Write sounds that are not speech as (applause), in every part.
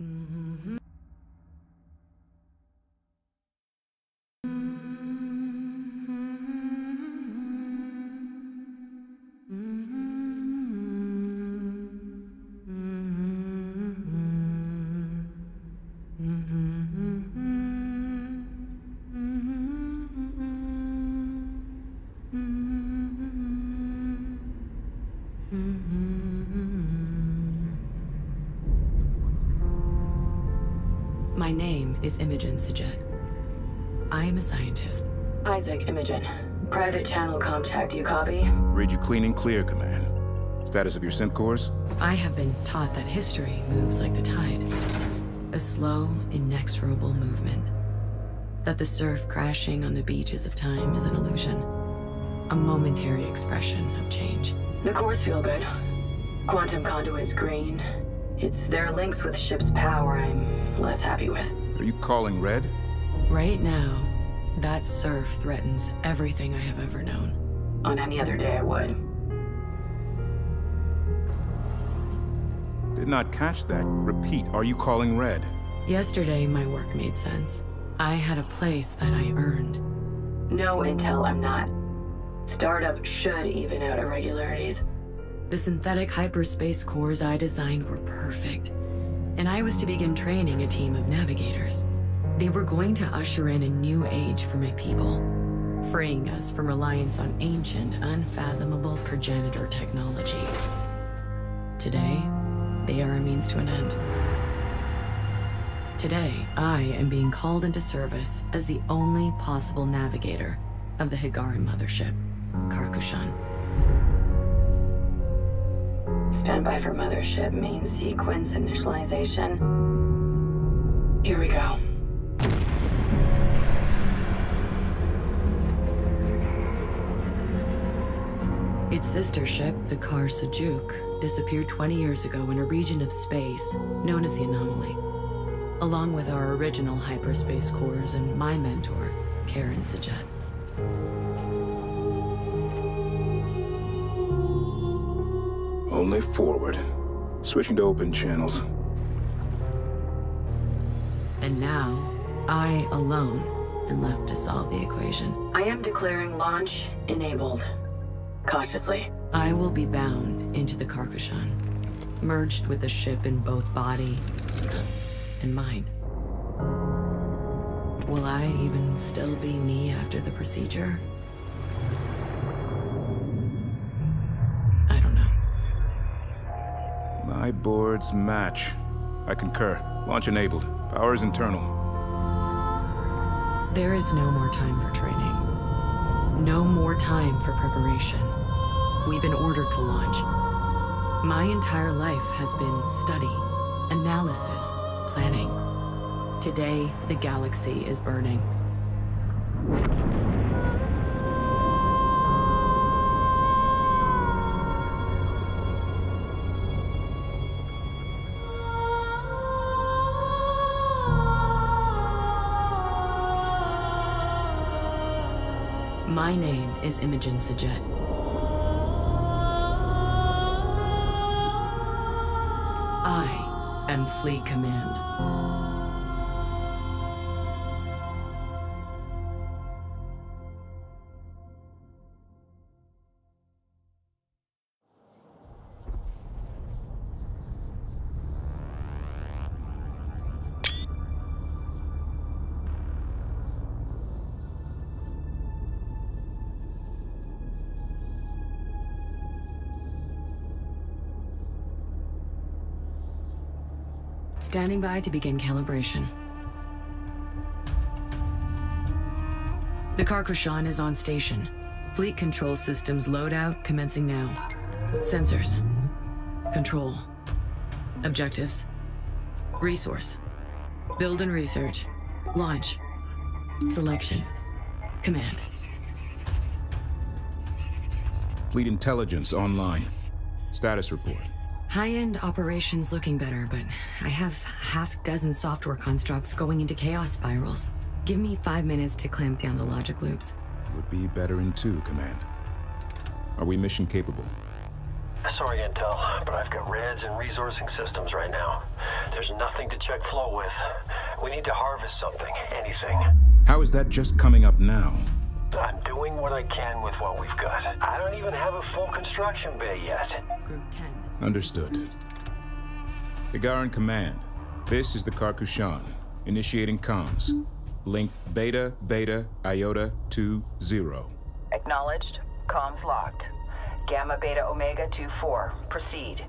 Mm-hmm. Mm-hmm. My name is Imogen S'jet. I am a scientist. Isaac Imogen. Private channel contact, you copy? Read you clean and clear, Command. Status of your synth cores? I have been taught that history moves like the tide. A slow, inexorable movement. That the surf crashing on the beaches of time is an illusion. A momentary expression of change. The cores feel good. Quantum conduit's green. It's their links with ship's power I'm less happy with. Are you calling red? Right now, that surf threatens everything I have ever known. On any other day, I would. Did not catch that. Repeat, are you calling red? Yesterday, my work made sense. I had a place that I earned. No intel, I'm not. Startup should even out irregularities. The synthetic hyperspace cores I designed were perfect, and I was to begin training a team of navigators. They were going to usher in a new age for my people, freeing us from reliance on ancient, unfathomable progenitor technology. Today, they are a means to an end. Today, I am being called into service as the only possible navigator of the Hiigaran mothership, Khar-Kushan. Standby for mothership, main sequence initialization. Here we go. Its sister ship, the Kar Sajuk, disappeared 20 years ago in a region of space known as the Anomaly, along with our original hyperspace cores and my mentor, Karan S'jet. Only forward. Switching to open channels. And now, I alone am left to solve the equation. I am declaring launch enabled. Cautiously. I will be bound into the Khar-Kushan, merged with the ship in both body and mind. Will I even still be me after the procedure? My boards match. I concur. Launch enabled. Powers internal. There is no more time for training. No more time for preparation. We've been ordered to launch. My entire life has been study, analysis, planning. Today, the galaxy is burning. My name is Imogen S'jet. I am Fleet Command. Standing by to begin calibration. The Khar-Kushan is on station. Fleet control systems loadout commencing now. Sensors. Control. Objectives. Resource. Build and research. Launch. Selection. Command. Fleet intelligence online. Status report. High-end operations looking better, but I have half dozen software constructs going into chaos spirals. Give me five minutes to clamp down the logic loops. Would be better in two, Command. Are we mission capable? Sorry, Intel, but I've got reds and resourcing systems right now. There's nothing to check flow with. We need to harvest something, anything. How is that just coming up now? I'm doing what I can with what we've got. I don't even have a full construction bay yet. Group 10. Understood. Hiigaran Command, this is the Khar-Kushan. Initiating comms. Link Beta Beta Iota 2-0. Acknowledged. Comms locked. Gamma Beta Omega 2-4. Proceed.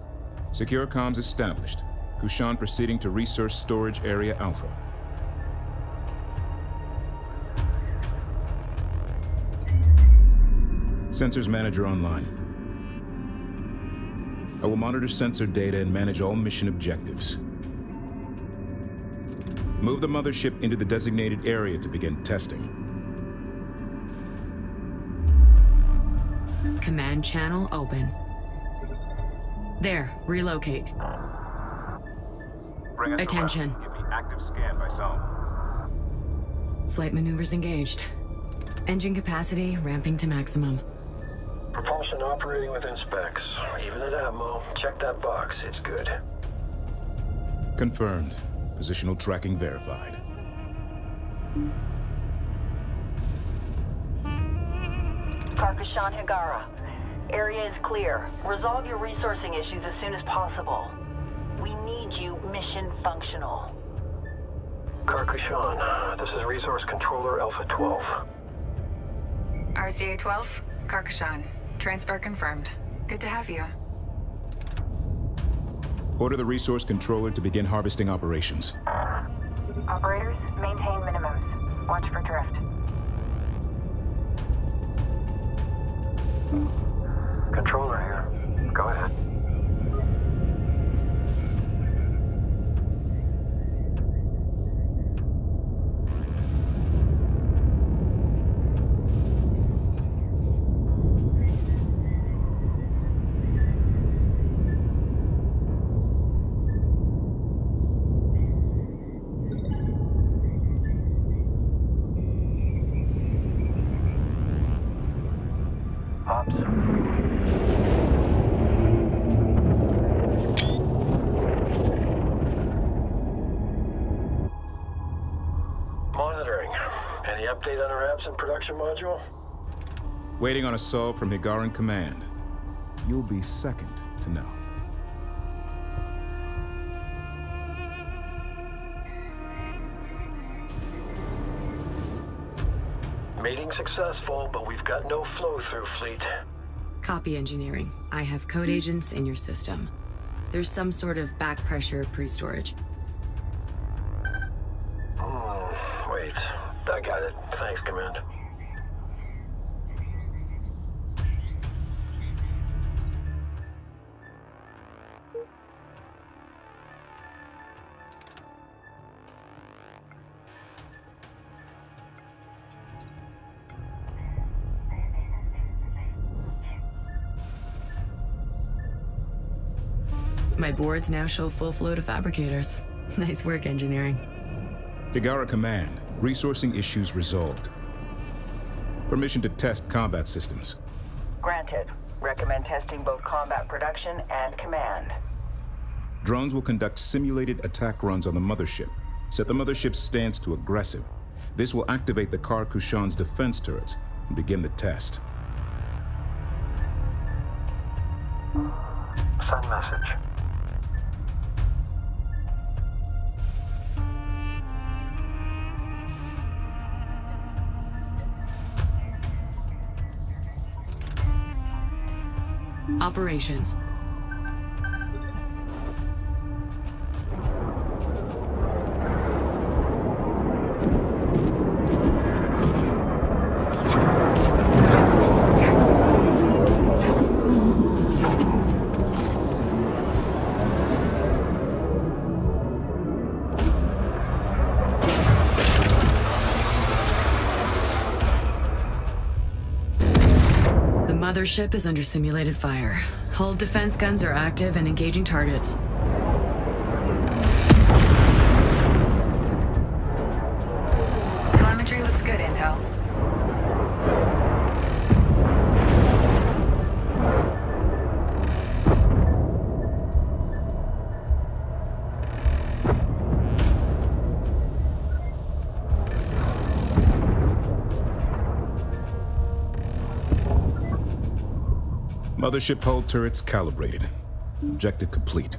Secure comms established. Kushan proceeding to Resource Storage Area Alpha. Sensors Manager online. I will monitor sensor data and manage all mission objectives. Move the mothership into the designated area to begin testing. Command channel open. There, relocate. Bring Attention. Give me active scan by. Flight maneuvers engaged. Engine capacity ramping to maximum. Propulsion operating within specs. Even at ammo. Check that box. It's good. Confirmed. Positional tracking verified. Khar-Kushan Hiigara. Area is clear. Resolve your resourcing issues as soon as possible. We need you mission functional. Khar-Kushan, this is Resource Controller Alpha 12. RCA 12, Khar-Kushan. Transfer confirmed. Good to have you. Order the resource controller to begin harvesting operations. Operators, maintain minimums. Watch for drift. Controller here. Go ahead. Absent production module? Waiting on a solve from Hiigaran Command. You'll be second to know. Meeting successful, but we've got no flow-through fleet. Copy engineering. I have code agents in your system. There's some sort of back pressure pre-storage. Hmm, wait. I got it. Thanks, Command. My boards now show full flow to fabricators. (laughs) Nice work, engineering. Hiigara Command, resourcing issues resolved. Permission to test combat systems. Granted. Recommend testing both combat production and command. Drones will conduct simulated attack runs on the mothership. Set the mothership's stance to aggressive. This will activate the Khar-Kushan's defense turrets and begin the test. Send message. Operations. Mothership is under simulated fire. Hull defense guns are active and engaging targets. Mothership hull turrets calibrated. Objective complete.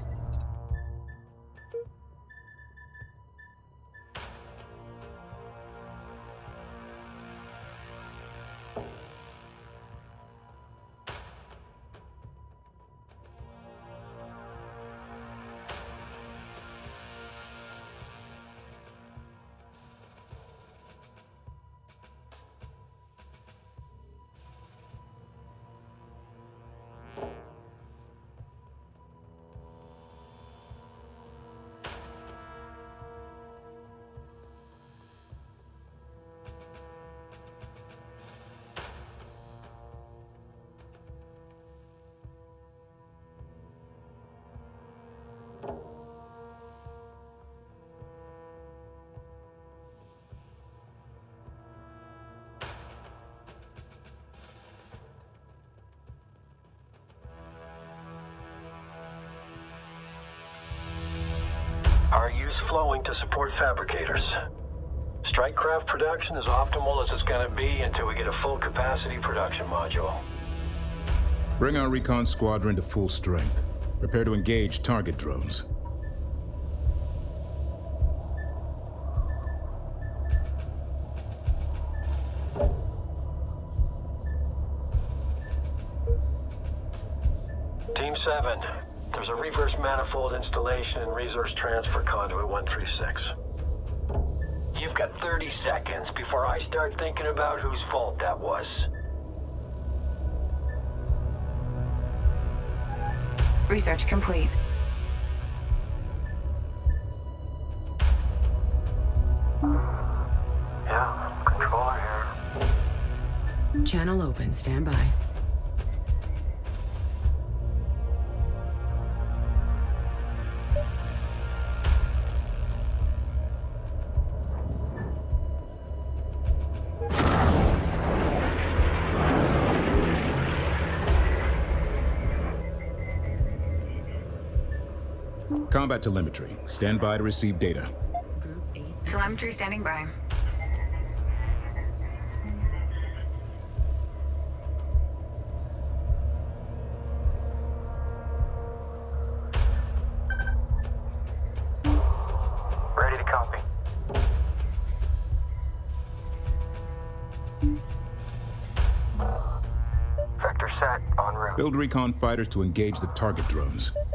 Flowing to support fabricators. Strikecraft production is optimal as it's gonna be until we get a full capacity production module. Bring our recon squadron to full strength. Prepare to engage target drones. Installation and resource transfer conduit 136. You've got 30 seconds before I start thinking about whose fault that was. Research complete. Yeah, controller here. Channel open. Stand by. Combat telemetry. Stand by to receive data. Group 8. Telemetry standing by. Ready to copy. Vector set, en. Build recon fighters to engage the target drones. Let's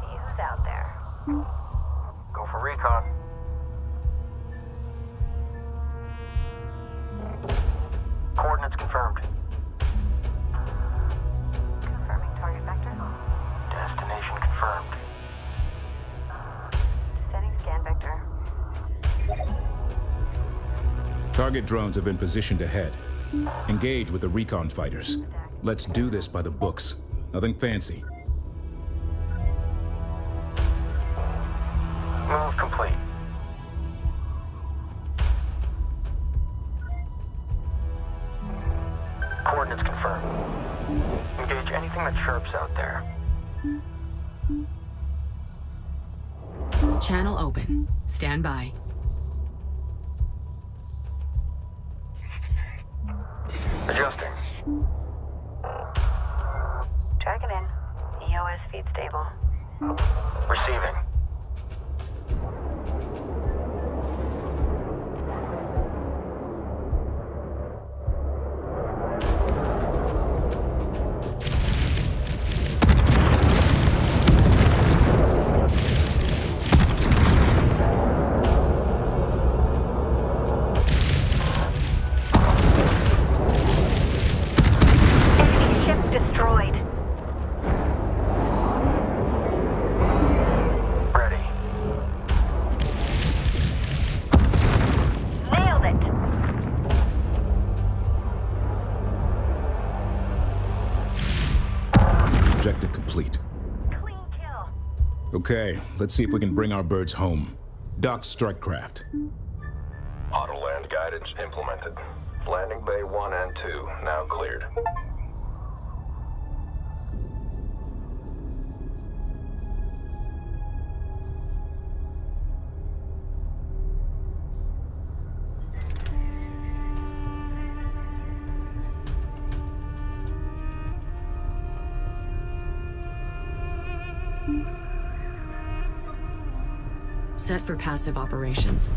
see who's out there. Go for recon. Coordinates confirmed. Confirming target vector. Destination confirmed. Setting scan vector. Target drones have been positioned ahead. Engage with the recon fighters. Let's do this by the books. Nothing fancy. Move complete. Coordinates confirmed. Engage anything that chirps out there. Channel open. Stand by. Okay, let's see if we can bring our birds home. Dock strikecraft. Auto land guidance implemented. Landing bay 1 and 2 now cleared. Set for passive operations.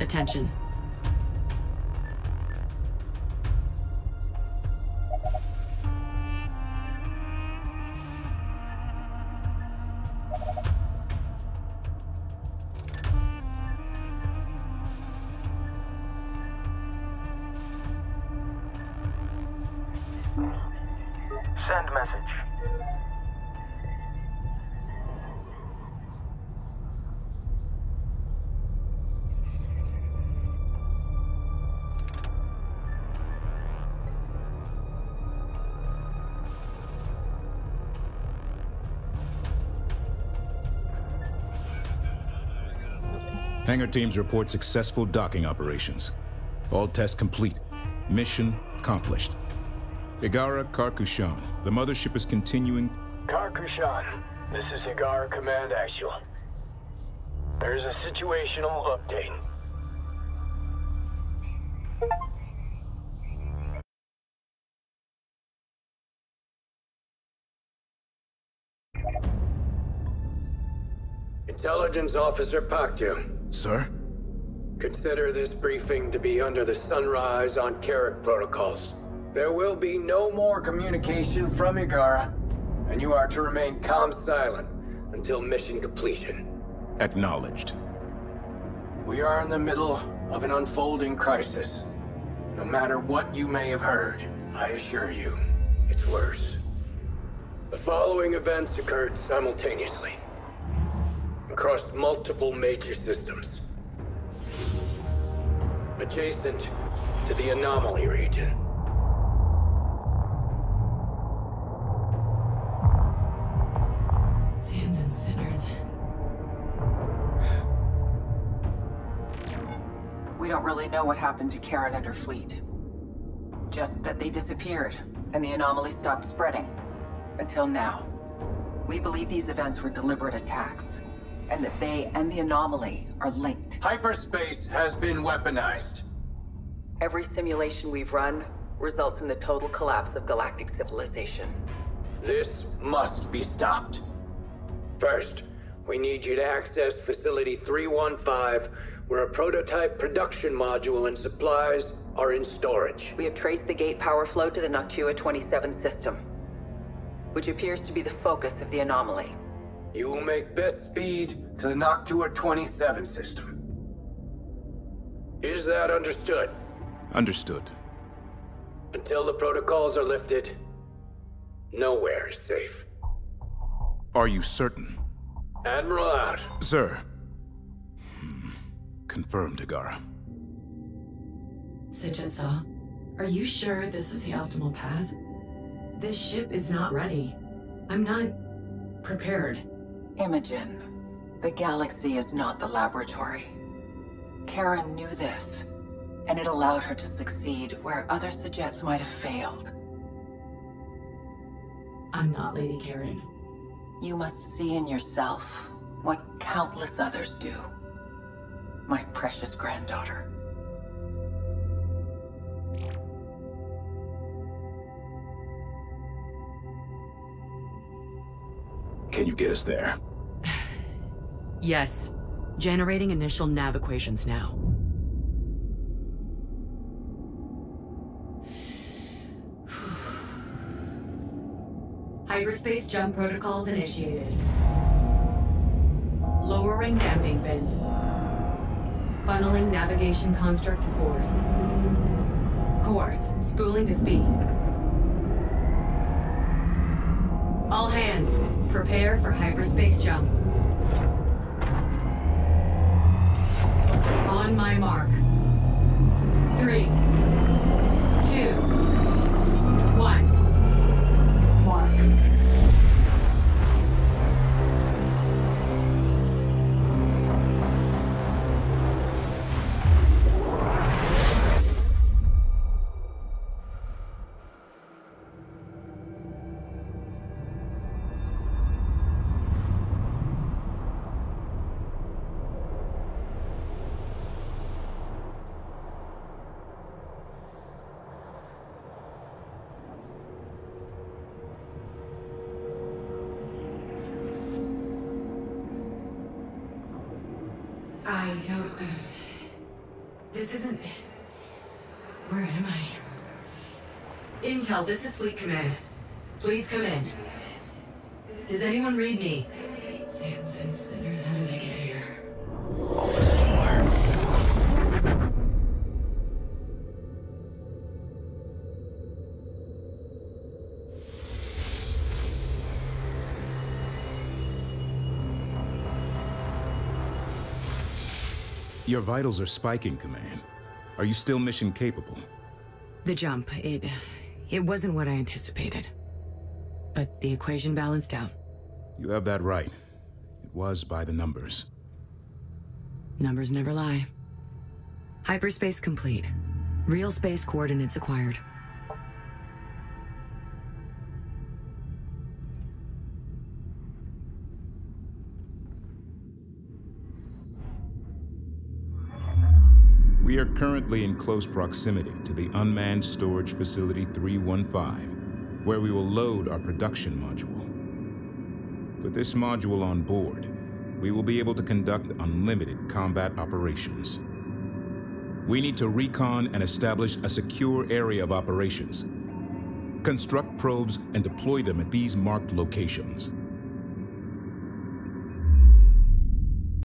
Attention. Hangar teams report successful docking operations. All tests complete. Mission accomplished. Hiigara Khar-Kushan, the mothership is continuing. Khar-Kushan, this is Higar Command Actual. There's a situational update. Intelligence Officer Paktu. Sir? Consider this briefing to be under the Sunrise on Kharak protocols. There will be no more communication from Hiigara, and you are to remain calm silent until mission completion. Acknowledged. We are in the middle of an unfolding crisis. No matter what you may have heard, I assure you, it's worse. The following events occurred simultaneously across multiple major systems. Adjacent to the anomaly region. Sands and sinners. We don't really know what happened to Karan and her fleet. Just that they disappeared, and the anomaly stopped spreading. Until now. We believe these events were deliberate attacks, and that they and the anomaly are linked. Hyperspace has been weaponized. Every simulation we've run results in the total collapse of galactic civilization. This must be stopped. First, we need you to access Facility 315, where a prototype production module and supplies are in storage. We have traced the gate power flow to the Noctua 27 system, which appears to be the focus of the anomaly. You will make best speed to the Noctua 27 system. Is that understood? Understood. Until the protocols are lifted, nowhere is safe. Are you certain? Admiral out. Sir. Hmm. Confirmed, Hiigara. Sejitsa, are you sure this is the optimal path? This ship is not ready. I'm not prepared. Imogen, the galaxy is not the laboratory. Karan knew this, and it allowed her to succeed where other S'jets might have failed. I'm not Lady Karan. You must see in yourself what countless others do. My precious granddaughter. Can you get us there? Yes. Generating initial nav equations now. (sighs) Hyperspace jump protocols initiated. Lowering damping fins. Funneling navigation construct to course. Course, spooling to speed. All hands, prepare for hyperspace jump. On my mark. Three, don't. uh, This isn't. Where am I? Intel, this is Fleet Command. Please come in. Does anyone read me? Sans and sinners, how did I get here? Your vitals are spiking, Command. Are you still mission capable? The jump, it. It wasn't what I anticipated. But the equation balanced out. You have that right. It was by the numbers. Numbers never lie. Hyperspace complete. Real space coordinates acquired. We are currently in close proximity to the Unmanned Storage Facility 315, where we will load our production module. With this module on board, we will be able to conduct unlimited combat operations. We need to recon and establish a secure area of operations. Construct probes and deploy them at these marked locations.